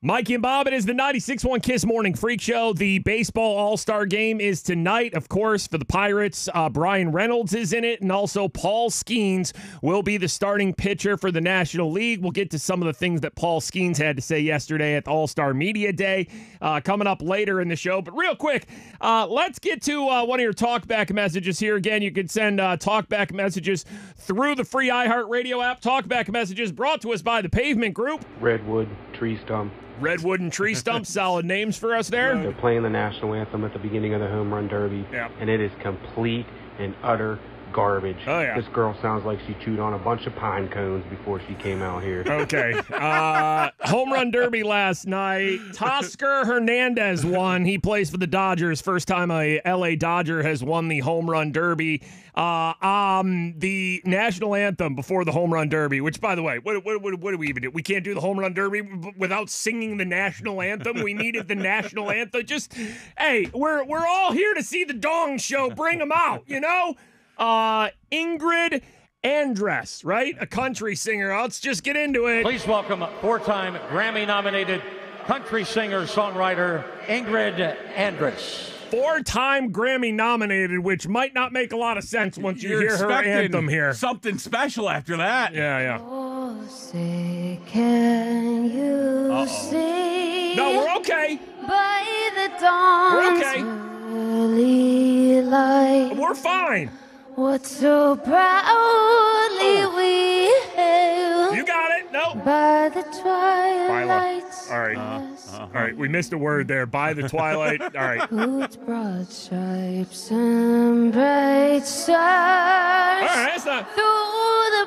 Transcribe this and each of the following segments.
Mikey and Bob, it is the 96.1 Kiss Morning Freak Show. The baseball all star game is tonight, of course, for the Pirates. Uh, Bryan Reynolds is in it, and also Paul Skenes will be the starting pitcher for the National League. We'll get to some of the things that Paul Skenes had to say yesterday at the All Star Media Day uh, coming up later in the show. But real quick, uh, let's get to uh, one of your talkback messages here. Again, you can send uh, talkback messages through the free iHeartRadio app. Talkback messages brought to us by the Pavement Group. Redwood, Tree Stump. Redwood and Tree Stump, solid names for us there. They're playing the national anthem at the beginning of the home run derby, Yeah. and it is complete and utter garbage. Oh, yeah. This girl sounds like she chewed on a bunch of pine cones before she came out here. Okay. Uh, home run derby last night. Teoscar Hernandez won. He plays for the Dodgers. First time a LA Dodger has won the home run derby. Uh, um, the national anthem before the home run derby. Which, by the way, what what what, what do we even do? We can't do the home run derby without singing the national anthem. We needed the national anthem. Just hey, we're we're all here to see the Dong Show. Bring them out. You know. Uh, Ingrid. Andress, right? A country singer. Let's just get into it. Please welcome four-time Grammy-nominated country singer-songwriter Ingrid Andress. four-time Grammy nominated, which might not make a lot of sense once you You're hear her anthem here. Something special after that. Yeah, yeah. Oh, say, can you see No, we're okay. by the dawn's okay. early light We're fine. What so proudly oh. we hailed You got it. No. by the twilight's All right. yes, uh-huh. All right. We missed a word there. By the twilight. All right. whose broad stripes and bright stars All right. That's not. through the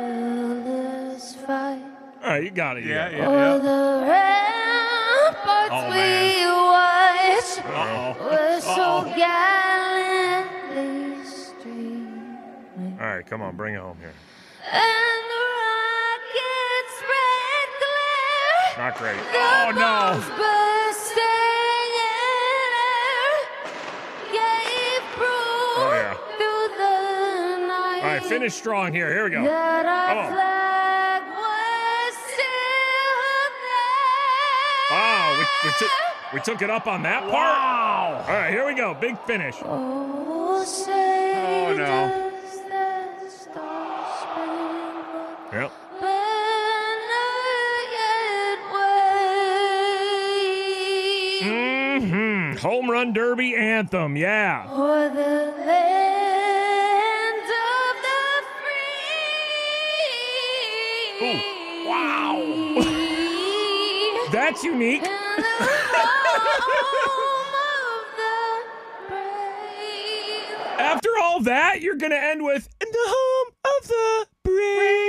perilous fight. All right. You got it. Yeah, Yeah. yeah, yeah. the ramparts Oh, we watched Uh-oh. were so gallantly Come on. Bring it home here. and the rocket's red glare, Not great. the Oh no. bursting in air, gave proof Oh, yeah. through the night All right. Finish strong here. Here we go. that our Come flag was still there. Wow. We, we took we took it up on that part. Wow. All right. Here we go. Big finish. Oh, say Oh, no. Yep. Mm-hmm. Home run derby anthem. Yeah. o'er the land of the free? Wow. That's unique. And the home of the brave. After all that, you're gonna end with "in the home of the brave."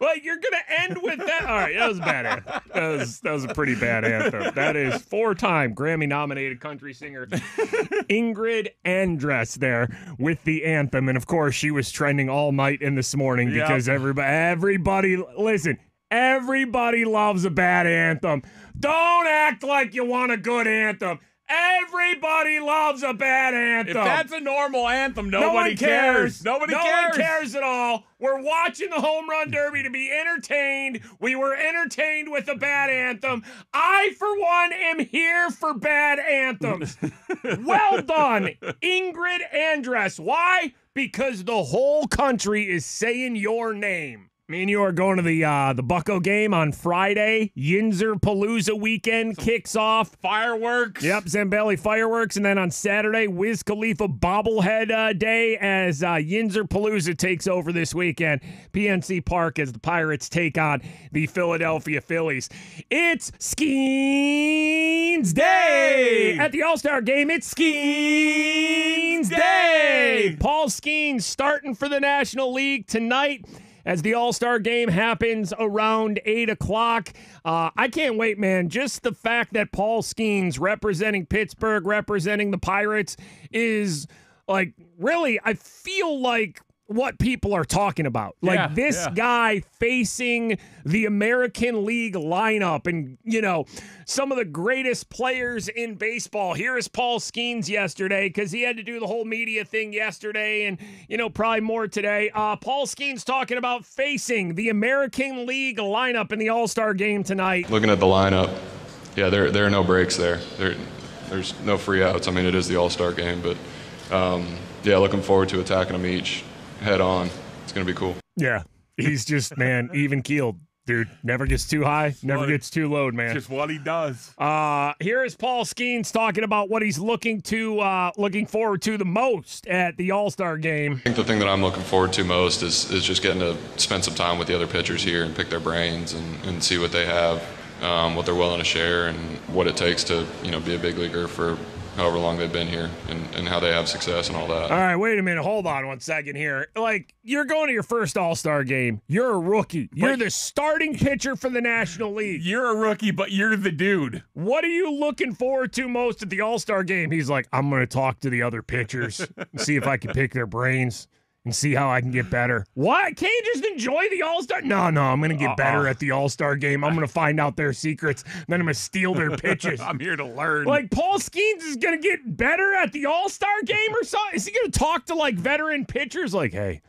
Like you're gonna end with that. All right, that was a bad anthem. That was that was a pretty bad anthem. That is four-time Grammy-nominated country singer Ingrid Andress there with the anthem, and of course she was trending all night in this morning Yep. because everybody, everybody, listen. Everybody loves a bad anthem. Don't act like you want a good anthem. Everybody loves a bad anthem. If that's a normal anthem, No nobody one cares. Nobody no cares. one cares at all. We're watching the home run derby to be entertained. We were entertained with a bad anthem. I, for one, am here for bad anthems. well done, Ingrid Andress. Why? Because the whole country is saying your name. Me and you are going to the uh, the Bucco game on Friday. Yinzer Palooza weekend kicks off. Fireworks. Yep, Zambelli fireworks, and then on Saturday, Wiz Khalifa bobblehead uh, day as uh, Yinzer Palooza takes over this weekend. PNC Park as the Pirates take on the Philadelphia Phillies. It's Skenes Day at the All Star game. It's Skenes Day. Paul Skenes starting for the National League tonight as the All Star game happens around 8 o'clock. Uh, I can't wait, man. Just the fact that Paul Skenes representing Pittsburgh, representing the Pirates, is like really, I feel like what people are talking about. Like Yeah, this yeah. guy facing the American League lineup and, you know, some of the greatest players in baseball. Here is Paul Skenes yesterday because he had to do the whole media thing yesterday and, you know, probably more today. Uh, Paul Skenes talking about facing the American League lineup in the All Star game tonight. Looking at the lineup, yeah, there there are no breaks there. There there's no free outs. I mean, it is the All Star game, but um, yeah, looking forward to attacking them each head on. It's gonna be cool. Yeah. He's just, man, even keeled. Dude, never gets too high, never gets too low, man. Just what he does. Uh, here is Paul Skenes talking about what he's looking to, uh, looking forward to the most at the All Star game. I think the thing that I'm looking forward to most is, is just getting to spend some time with the other pitchers here and pick their brains and, and see what they have, um, what they're willing to share, and what it takes to you know be a big leaguer for however long they've been here and, and how they have success and all that. All right, wait a minute. Hold on one second here. Like, you're going to your first All Star game. You're a rookie. You're But- the starting pitcher for the National League. You're a rookie, but you're the dude. What are you looking forward to most at the All Star game? He's like, I'm going to talk to the other pitchers and see if I can pick their brains and see how I can get better. What? Can't you just enjoy the All Star? No, no, I'm going to get better Uh-uh. at the All Star game. I'm going to find out their secrets, then I'm going to steal their pitches. I'm here to learn. Like Paul Skenes is gonna get better at the All Star game or something? Is he gonna talk to like veteran pitchers? Like, hey,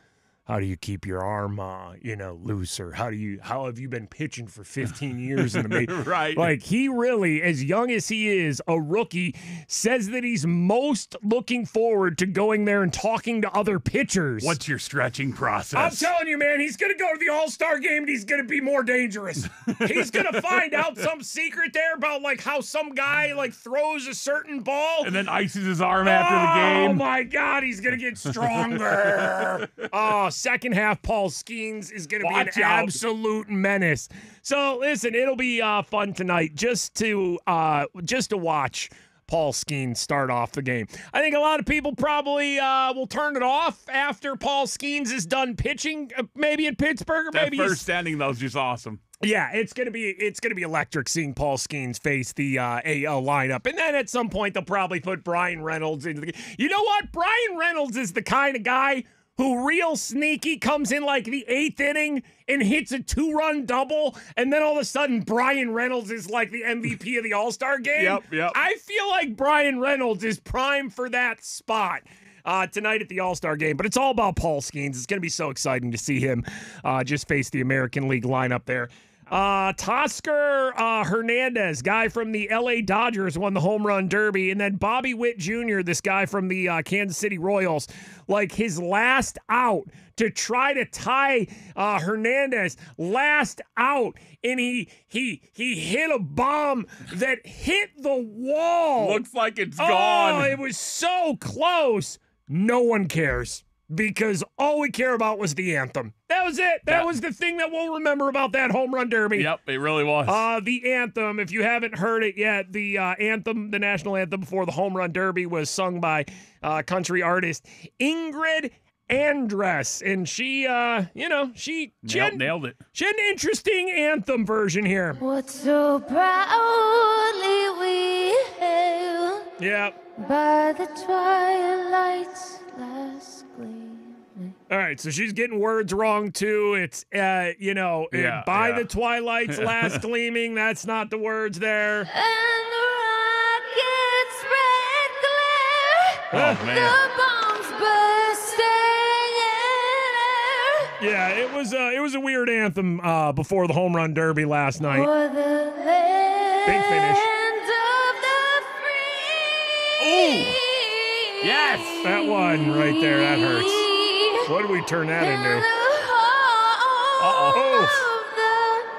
how do you keep your arm, uh, you know, looser? How do you? How have you been pitching for 15 years in the major? Right. Like he really, as young as he is, a rookie, says that he's most looking forward to going there and talking to other pitchers. What's your stretching process? I'm telling you, man, he's gonna go to the All Star game and he's gonna be more dangerous. he's gonna find out some secret there about like how some guy like throws a certain ball. and then ices his arm after Oh the game. Oh my God, he's gonna get stronger. oh, second half, Paul Skenes is gonna be an out. absolute menace. So listen, it'll be uh, fun tonight just to uh, just to watch. Paul Skenes start off the game. I think a lot of people probably uh, will turn it off after Paul Skenes is done pitching, uh, maybe in Pittsburgh or that maybe first standing though is just awesome. yeah, it's gonna be it's gonna be electric seeing Paul Skenes face the uh, AL lineup, and then at some point they'll probably put Bryan Reynolds into the. You know what? Bryan Reynolds is the kind of guy who real sneaky comes in like the eighth inning and hits a two-run double, and then all of a sudden Bryan Reynolds is like the MVP of the All Star game. Yep, yep. I feel like Bryan Reynolds is prime for that spot uh, tonight at the All Star game. But it's all about Paul Skenes. It's going to be so exciting to see him uh, just face the American League lineup there. Uh, Teoscar uh, Hernandez, guy from the LA Dodgers, won the home run derby. And then Bobby Witt Jr., this guy from the uh, Kansas City Royals, like his last out to try to tie uh, Hernandez last out. And he he he hit a bomb that hit the wall. Looks like it's Oh, gone. it was so close. No one cares because all we care about was the anthem. That was it. That Yeah. was the thing that we'll remember about that home run derby. yep, it really was. Uh, the anthem, if you haven't heard it yet, the uh, anthem, the national anthem before the home run derby was sung by uh, country artist Ingrid Andress. And she, uh, you know, she, she, nailed, had, nailed it. she had an interesting anthem version here. What so proudly we hailed Yeah. by the twilight's last gleaming. All right, so she's getting words wrong too. It's uh, you know, uh, Yeah, by yeah. the twilight's last gleaming. That's not the words there. And the rocket's red glare, Oh the man. bombs bursting in air. Yeah, it was uh, it was a weird anthem uh, before the home run derby last night. For the Big finish. Of. Yes. That one right there, that hurts. What did we turn that into? of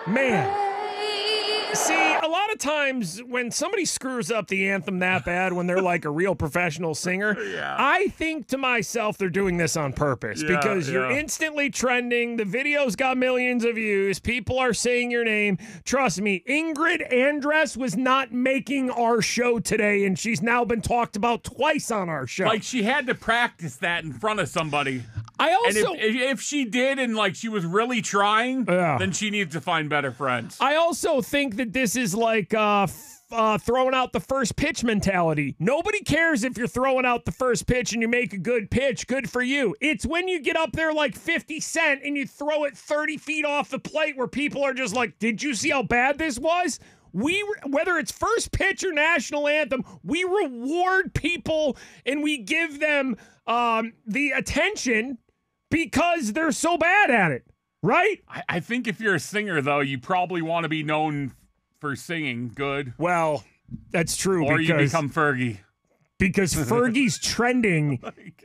the Man. See, a lot of times when somebody screws up the anthem that bad, when they're like a real professional singer, I think to myself they're doing this on purpose Yeah, because you're yeah. instantly trending. The video's got millions of views. People are saying your name. Trust me, Ingrid Andress was not making our show today, and she's now been talked about twice on our show. Like she had to practice that in front of somebody. I And also if, if she did and like she was really trying, Yeah. then she needs to find better friends. I also think that this is like uh, f- uh, throwing out the first pitch mentality. Nobody cares if you're throwing out the first pitch and you make a good pitch. Good for you. It's when you get up there like 50 Cent and you throw it 30 feet off the plate where people are just like, did you see how bad this was? We, whether it's first pitch or national anthem, we reward people and we give them um, the attention because they're so bad at it, right? I, I think if you're a singer, though, you probably want to be known for singing good, Well, that's true or you become Fergie. Because Fergie's trending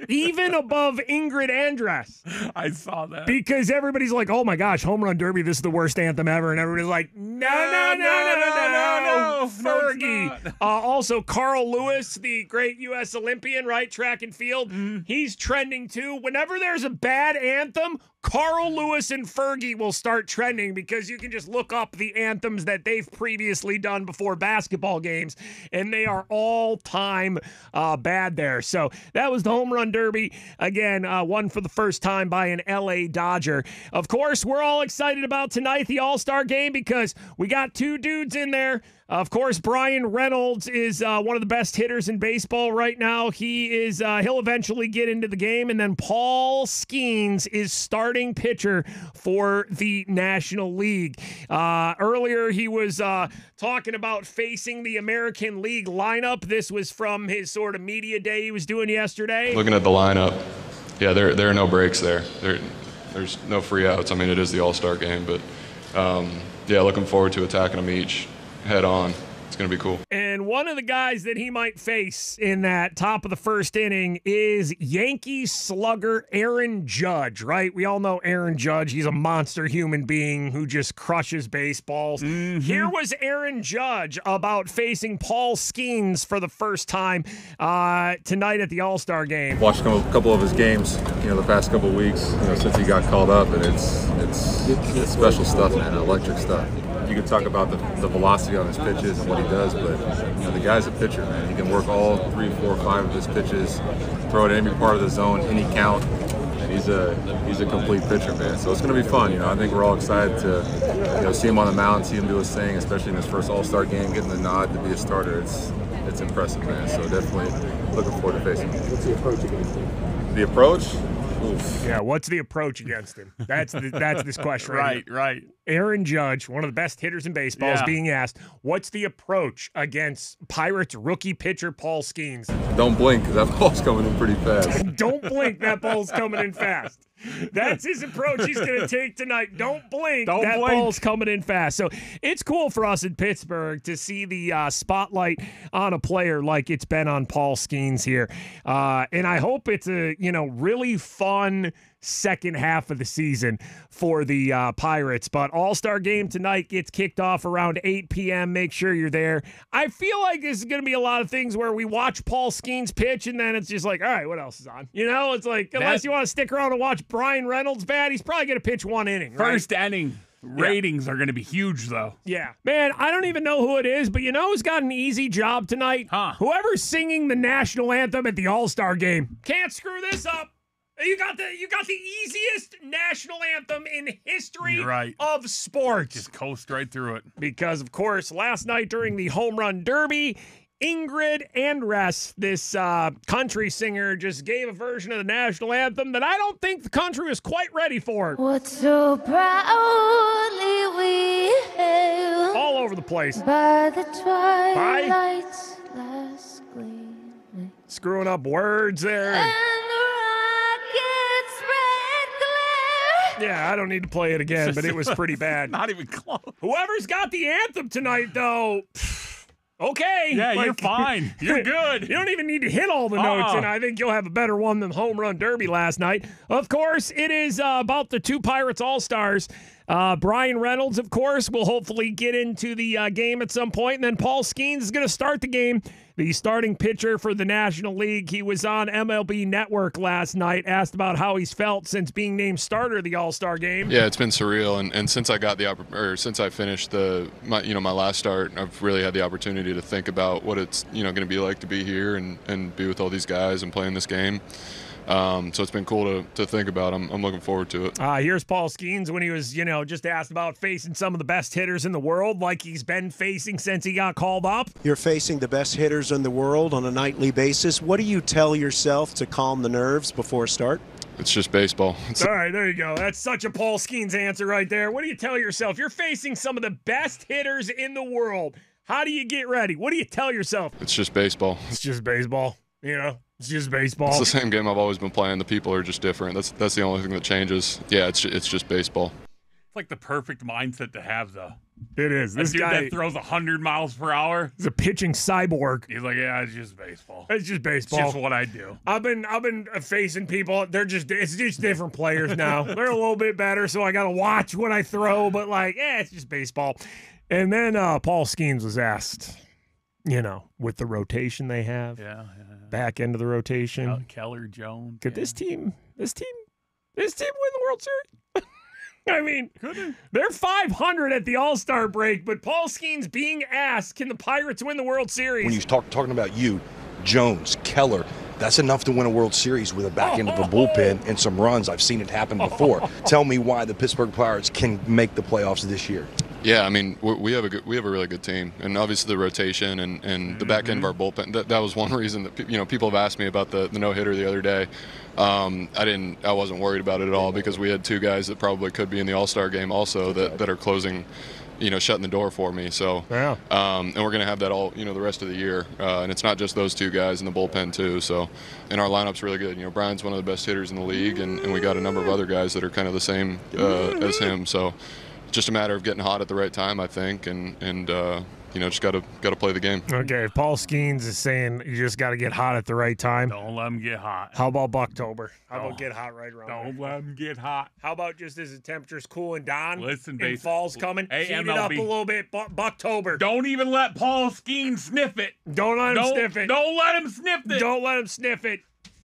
even above Ingrid Andress I saw that. because everybody's like, "Oh my gosh, home run derby, this is the worst anthem ever," and everybody's like, "No, no, no, no, no, no, no, no, Fergie." uh, also, Carl Lewis, the great U.S. Olympian, right, track and field, Mm-hmm. he's trending too. Whenever there's a bad anthem. Carl Lewis and Fergie will start trending because you can just look up the anthems that they've previously done before basketball games, and they are all time uh, bad there. So that was the home run derby. Again, uh, won for the first time by an LA Dodger. Of course, we're all excited about tonight, the All Star game, because we got two dudes in there. Of course, Bryan Reynolds is uh, one of the best hitters in baseball right now. He is uh, he'll eventually get into the game, and then Paul Skenes is starting pitcher for the National League. Uh, earlier, he was uh, talking about facing the American League lineup. This was from his sort of media day he was doing yesterday. Looking at the lineup, yeah, there there are no breaks there. There there's no free outs. I mean, it is the All Star game, but um, yeah, looking forward to attacking them each head on. It's gonna be cool. And one of the guys that he might face in that top of the first inning is Yankee slugger Aaron Judge, right? We all know Aaron Judge. He's a monster human being who just crushes baseballs. Here was Aaron Judge about facing Paul Skenes for the first time uh, tonight at the All Star game. watched a couple of his games, you know, the past couple of weeks, you know, since he got called up, and it's it's, it's special stuff, man, electric stuff. You talk about the, the velocity on his pitches and what he does, but you know, the guy's a pitcher, man. He can work all three, four, five of his pitches, throw it any part of the zone, any count. And he's a he's a complete pitcher, man. So it's going to be fun. You know, I think we're all excited to you know see him on the mound, see him do his thing, especially in his first All Star game, getting the nod to be a starter. It's it's impressive, man. So definitely looking forward to facing him. What's the approach against him? The approach? Oof. Yeah, what's the approach against him? That's the, that's this question, right? Right, right. Aaron Judge, one of the best hitters in baseball, is being asked, "What's the approach against Pirates rookie pitcher Paul Skenes?" Don't blink because that ball's coming in pretty fast. Don't blink, that ball's coming in fast. That's his approach he's going to take tonight. Don't blink, Don't that blink. ball's coming in fast. So it's cool for us in Pittsburgh to see the uh, spotlight on a player like it's been on Paul Skenes here, uh, and I hope it's a you know really fun second half of the season for the uh, Pirates. But All Star game tonight gets kicked off around 8 p.m. Make sure you're there. I feel like this is going to be a lot of things where we watch Paul Skenes pitch and then it's just like, all right, what else is on? You know, it's like, unless you want to stick around and watch Bryan Reynolds bat, he's probably going to pitch one inning. right? First inning ratings are going to be huge, though. Yeah. Man, I don't even know who it is, but you know who's got an easy job tonight? Huh. Whoever's singing the national anthem at the All-Star game. Can't screw this up. You got the you got the easiest national anthem in history right. of sports. Just coast right through it. because of course last night during the home run derby ingrid andress this uh, country singer just gave a version of the national anthem that i don't think the country was quite ready for What so proudly we hailed all over the place by the twilight's last gleaming, screwing up words there and yeah i don't need to play it again but it was pretty bad Not even close. whoever's got the anthem tonight though okay Yeah, you're fine. You're good. You don't even need to hit all the notes, Uh-uh. and I think you'll have a better one than Home Run Derby last night. Of course, it is uh, about the two Pirates All Stars. Uh, Bryan Reynolds, of course, will hopefully get into the uh, game at some point. and then Paul Skenes is going to start the game. The starting pitcher for the National League. He was on MLB Network last night, asked about how he's felt since being named starter of the All Star game. Yeah, it's been surreal, and, and since I got the or since I finished the my you know my last start, I've really had the opportunity to think about what it's you know going to be like to be here and, and be with all these guys and playing this game. Um, so it's been cool to, to think about. I'm, I'm looking forward to it. Uh, here's Paul Skenes when he was, you know, just asked about facing some of the best hitters in the world, like he's been facing since he got called up. You're facing the best hitters in the world on a nightly basis. What do you tell yourself to calm the nerves before start? It's just baseball. It's, All right, there you go. That's such a Paul Skenes answer right there. What do you tell yourself? You're facing some of the best hitters in the world. How do you get ready? What do you tell yourself? it's just baseball. It's just baseball. You know, it's just baseball. It's the same game I've always been playing. The people are just different. That's that's the only thing that changes. Yeah, it's it's just baseball. It's like the perfect mindset to have, though. It is. This This dude guy that throws 100 miles per hour. is a pitching cyborg. He's like, yeah, it's just baseball. It's just baseball. It's just what I do. I've been I've been facing people. They're just it's just different players now. They're a little bit better, so I got to watch what I throw. But like, yeah, it's just baseball. And then uh, Paul Skenes was asked, you know, with the rotation they have, Yeah, yeah. Back end of the rotation, Kel- Keller Jones. could yeah. this team, this team, this team win the World Series? I mean, they're 500 at the All Star break, but Paul Skenes being asked, can the Pirates win the World Series? when you talk talking about you, Jones, Keller, that's enough to win a World Series with a back end of a bullpen and some runs. I've seen it happen before. Tell me why the Pittsburgh Pirates can make the playoffs this year. Yeah, I mean we we have a good, we have a really good team, and obviously the rotation and, and the back end of our bullpen. That, that was one reason that you know people have asked me about the, the no hitter the other day. Um, I didn't I wasn't worried about it at all because we had two guys that probably could be in the All Star game also that, that are closing, you know, shutting the door for me. So Yeah. um, and we're gonna have that all you know the rest of the year, uh, and it's not just those two guys in the bullpen too. So and our lineup's really good. You know, Bryan's one of the best hitters in the league, and, and we got a number of other guys that are kind of the same uh, as him. So just a matter of getting hot at the right time, I think, and and uh, you know just got to got to play the game. Okay, if Paul Skenes is saying you just got to get hot at the right time. Don't let him get hot. How about Bucktober? How about get hot right around? Don't there? let him get hot. How about just as the temperature's cooling down? Listen, and base- fall's coming. Hey, heat it up a little bit. Bu- Bucktober. Don't even let Paul Skenes sniff it. Don't let him Don't, sniff it. don't let him sniff it. Don't let him sniff it.